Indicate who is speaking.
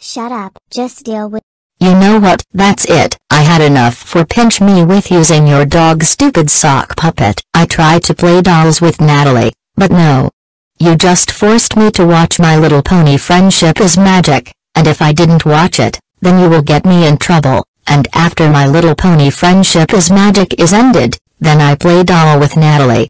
Speaker 1: Shut up. Just deal with.
Speaker 2: You know what? That's it. I had enough for pinch me with using your dog's stupid sock puppet. I tried to play dolls with Natalie, but no. You just forced me to watch My Little Pony Friendship is Magic, and if I didn't watch it, then you will get me in trouble, and after My Little Pony Friendship is Magic is ended, then I play doll with Natalie.